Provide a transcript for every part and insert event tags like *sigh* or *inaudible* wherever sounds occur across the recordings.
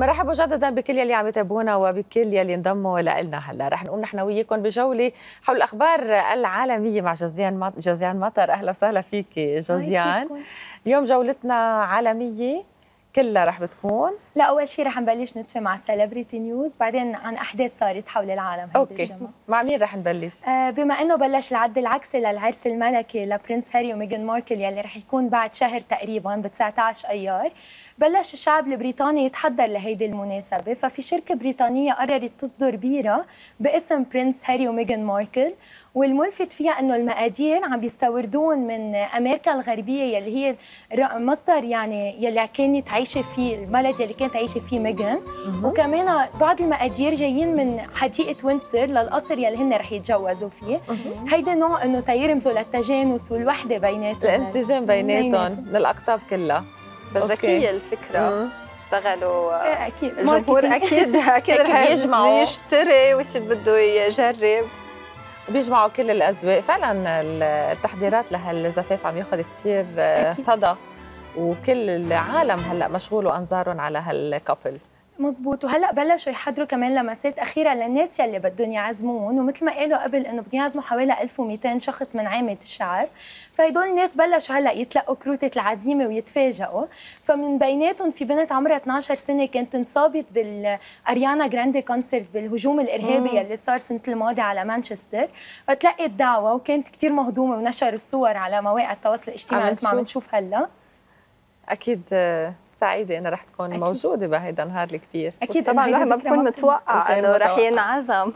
مرحب مجددا بكل يلي عم يتابعونا وبكل يلي انضموا لنا هلا. رح نقوم نحن وياكم بجولة حول الاخبار العالمية مع جوزيان جوزيان مطر. أهلا وسهلا فيك جوزيان اليوم جولتنا عالمية. كلها رح بتكون. لا أول شيء رح نبلش نتفق مع ال celebrity news بعدين عن أحداث صارت حول العالم okay. الجمعة. مع مين رح نبلش؟ آه بما إنه بلش العد العكسي للعرس الملكي ل Prince هاري وميغان ماركل يلي رح يكون بعد شهر تقريبا ب 19 أيار بلش الشعب البريطاني يتحضر لهيدي المناسبة. ففي شركة بريطانية قررت تصدر بيرة باسم Prince هاري وميغان ماركل. والملفت فيها إنه المقادير عم بيستوردون من أمريكا الغربية يلي هي مصدر يعني يلي كانت عايشة فيه البلد يلي كانت عايشة فيه ميغان وكمان بعض المقادير جايين من حديقة ويندسور للقصر يلي هن رح يتجوزوا فيه. هيدا نوع إنه ت يرمزوا للتجانس والوحدة بيناتهم. الانسجام بيناتهم للأقطاب كلها. بس ذكيه الفكرة اشتغلوا إيه، أكيد. الجمهور أكيد أكيد *laughs* رح يشتري وش بده يجرب. بيجمعوا كل الأذواق. فعلا التحضيرات لهالزفاف عم ياخذ كثير صدى. وكل العالم هلأ مشغول وانظارهم على هالكابل مزبوط وهلأ بلشوا يحضروا كمان لمسات أخيرة للناس يلي بدهم يعزمون ومثل ما قالوا قبل إنه بدهم يعزموا حوالي 1200 شخص من عامة الشعب. فهدول الناس بلشوا هلأ يتلقوا كروتة العزيمة ويتفاجئوا. فمن بيناتهم في بنت عمرها 12 سنة كانت انصابت بالأريانا جراندي كونسرت بالهجوم الإرهابي يلي صار سنة الماضيه على مانشستر. فتلقت دعوة وكانت كثير مهضومة ونشروا الصور على مواقع التواصل الاجتماعي مثل ما عم نشوف هلأ. أكيد سعيدة إنها رح تكون أكيد. موجودة بهيدا النهار الكبير أكيد طبعا الواحد ما بكون متوقع إنه رح ينعزم.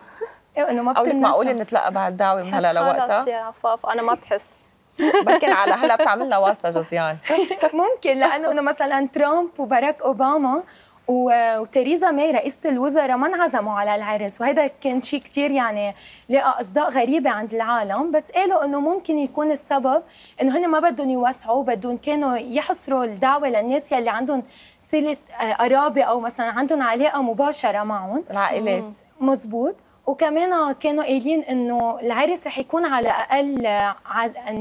أيوه انه ما بتنسى معقول نتلقى بعد دعوه من هلا لوقتها خلص يا عفاف أنا ما بحس. *laughs* بركن على هلا بتعملنا واسطة جوزيان. *laughs* ممكن لأنه إنه مثلا ترامب وباراك أوباما وتيريزا ماي رئيسة الوزراء ما انعزموا على العرس. وهذا كان شيء كثير يعني لقى اصداء غريبة عند العالم. بس قالوا إنه ممكن يكون السبب إنه هن ما بدهم يوسعوا بدهم كانوا يحصروا الدعوة للناس يلي عندهم صلة آه، قرابه أو مثلا عندهم علاقة مباشرة معهم. العائلات. مزبوط. وكمان كانوا قايلين إنه العرس رح يكون على أقل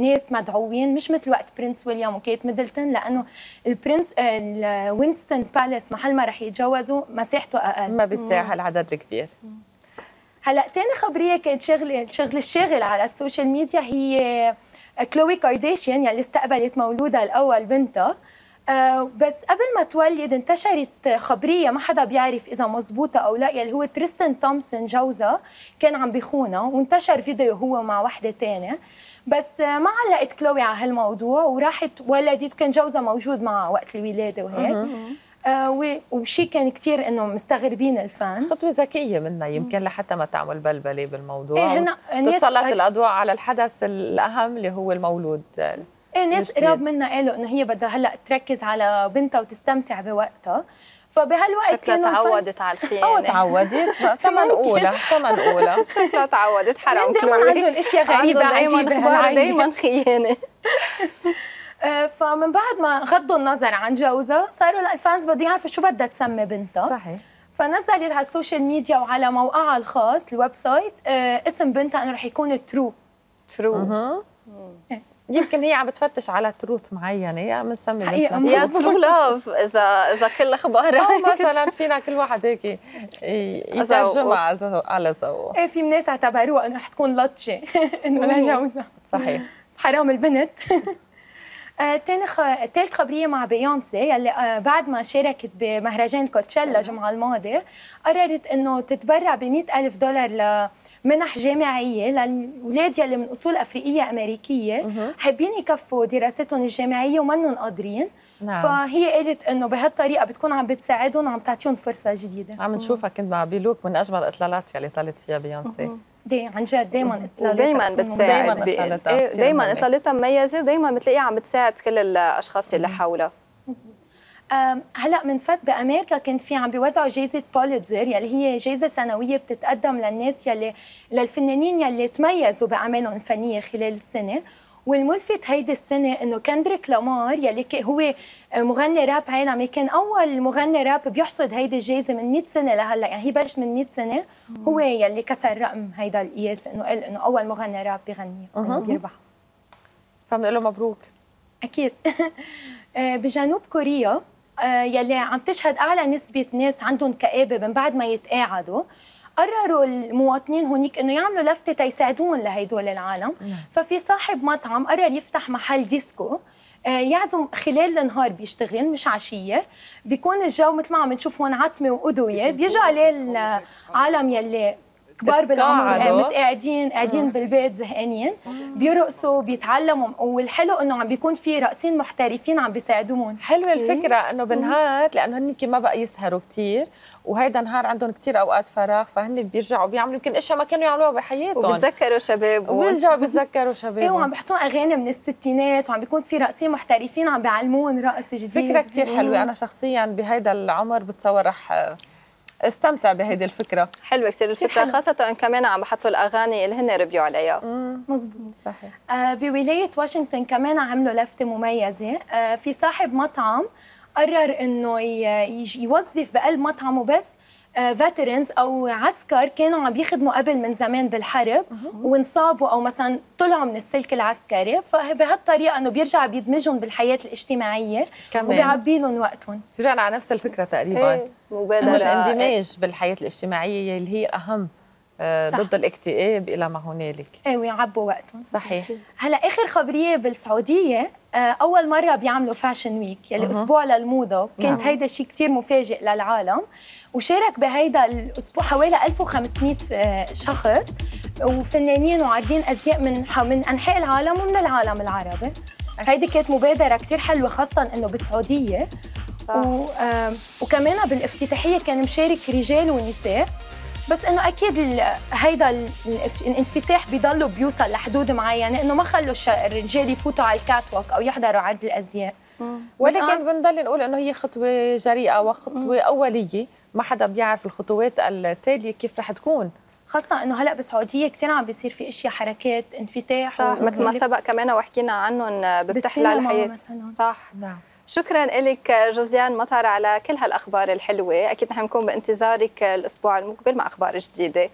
ناس مدعوين مش مثل وقت Prince ويليام وكيت ميدلتون لأنه ال Prince ال ويندسور palace محل ما رح يتجوزوا مساحته أقل. ما بيساع هالعدد الكبير. هلأ ثاني خبرية كانت شغله الشغل الشاغل على ال social media هي كلوي كارداشيان يلي استقبلت مولودها الأول بنتها. آه بس قبل ما تولد انتشرت خبرية ما حدا بيعرف إذا مزبوطه أو لا يلي هو تريستن تومسون جوزها كان عم بيخونها وانتشر فيديو هو مع وحدة ثانية بس ما علقت كلوي على هالموضوع وراحت ولدت كان جوزها موجود معها وقت الولادة وهيك. آه وشيء كان كثير إنه مستغربين الفانز. خطوة ذكية منها يمكن لحتى ما تعمل بلبلة بالموضوع. إيه هنا تسلط الاضواء على الحدث الأهم اللي هو المولود. إيه ناس قراب منا قالوا إنه هي بدها هلأ تركز على بنتها وتستمتع بوقتها. فبهالوقت شكلها تعودت على الخيانة. أو تعودت. *laughs* كمان أولى كمان أولى. *laughs* شكلها تعودت حرام كلوي. عندهم إشياء غريبة عجيبة دايما دايما خيانة. *laughs* آه، فمن بعد ما غضوا النظر عن جوزها صاروا ال fans بدهم يعرفوا شو بدها تسمي بنتها. صحيح. فنزلت على ال social media وعلى موقعها الخاص ال website آه، اسم بنتها إنه رح يكون True True يمكن هي عم بتفتش على truth معينة يا بنسمي يا true love اذا إذا كل اخبارها مثلا فينا كل واحد هيك يترجمها على ذوقه إيه في ناس اعتبروها إنه رح تكون لطشة *laughs* إنه لجوزها صحيح. حرام البنت. *laughs* ثاني خ... ثالث خبرية مع بيونسي يلي آه بعد ما شاركت بمهرجان كوتشيلا الجمعة الماضية قررت إنه تتبرع ب ألف دولار ل منح جامعية للاولاد يلي من أصول أفريقية أمريكية. حابين يكفوا دراستهم الجامعية ومنهم قادرين. نعم. فهي قالت إنه بهالطريقة بتكون عم بتساعدهم وعم تعطيهم فرصة جديدة. عم نشوفها كنت مع بيلوك من أجمل الإطلالات يلي طلت فيها بيونسي. دي عن جد دائما إطلالتها دائما بتساعد دائما إطلالتها مميزة ودائما بتلاقيها عم بتساعد كل الأشخاص اللي حولها. مزبوط. هلا من فت بأمريكا كان في عم بيوزعوا جائزه بوليتزر يلي هي جائزه سنوية بتتقدم للناس يلي للفنانين يلي تميزوا بأعمالهم الفنيه خلال السنة. والملفت هيدي السنة إنه كندريك لامار يلي هو مغني راب عالمي كان أول مغني راب بيحصد هيدي الجائزه من 100 سنة لهلأ يعني هي بلشت من 100 سنة. هو يلي كسر رقم هيدا القياس إنه قال إنه أول مغني راب بيغني بيربح. فبنقول له مبروك. أكيد. *laughs* آه، بجنوب كوريا يلي عم تشهد أعلى نسبة ناس عندهم كآبة من بعد ما يتقاعدوا قرروا المواطنين هونيك إنه يعملوا لفتة تيساعدون لهدول العالم. نعم. ففي صاحب مطعم قرر يفتح محل ديسكو آه، يعزم خلال النهار بيشتغل مش عشية. بيكون الجو مثل ما عم نشوف هون عتمة وأدوية بيجوا عليه العالم يلي كبار بالعمر متقاعدين قاعدين بالبيت زهقانين. بيرقصوا بيتعلموا. والحلو إنه عم بيكون في رقصين محترفين عم بيساعدوهم. حلوة الفكرة إنه بالنهار لأنه هن يمكن ما بقى يسهروا كثير وهيدا نهار عندهم كثير أوقات فراغ فهن بيرجعوا بيعملوا يمكن إشياء ما كانوا يعملوها بحياتهم. وبتذكروا شباب وبيرجعوا *laughs* بيتذكروا شباب. إيه وعم بيحطون أغاني من الستينات وعم بيكون في راقصين محترفين عم بيعلمون رقص جديد. فكرة كثير حلوة. أنا شخصيا بهيدا العمر بتصور رح استمتع بهيدي الفكرة. حلوة كثير الفكرة خاصة ان كمان عم بحطوا الأغاني اللي هن ربيوا عليها. مزبوط صحيح. آه بولاية واشنطن كمان عملوا لفتة مميزة. آه في صاحب مطعم قرر إنه يوظف بقلب مطعمه بس veterans آه، أو عسكر كانوا عم بيخدموا قبل من زمان بالحرب وانصابوا أو مثلا طلعوا من السلك العسكري. فبهالطريقة إنه بيرجع بيدمجهم بالحياة الاجتماعية كمان. وبيعبي لهم وقتهم. رجعنا على نفس الفكرة تقريبا. إيه مبادرة اندماج بالحياة الاجتماعية اللي هي آه، صح. ضد الاكتئاب إلى ما هنالك. إيه ويعبوا وقتهم. صحيح. هلا آخر خبرية بالسعودية آه، أول مرة بيعملوا fashion week يلي أسبوع للموضة. كانت نعم. هيدا الشيء كثير مفاجئ للعالم. وشارك بهيدا الأسبوع حوالي 1500 آه، شخص. وفنانين وعارضين أزياء من من أنحاء العالم ومن العالم العربي. هيدي كانت مبادرة كثير حلوة خاصة إنه بالسعودية. و... وكمان بالإفتتاحية كان مشارك رجال ونساء. بس إنه أكيد هيدا الانفتاح بيضلوا بيوصل لحدود معينة إنه ما خلوا الرجال يفوتوا على الكات ووك أو يحضروا عرض الأزياء. ولكن بنضل نقول إنه هي خطوة جريئة وخطوة أولية ما حدا بيعرف الخطوات التالية كيف رح تكون. خاصة إنه هلأ بالسعودية كثير عم بيصير في أشياء حركات انفتاح صح. مثل ما سبق كمان وحكينا عنهم بتحلى الحياة. صح. نعم. شكرا لك جوزيان مطر على كل هالأخبار الحلوة. أكيد نحن نكون بانتظارك الأسبوع المقبل مع أخبار جديدة.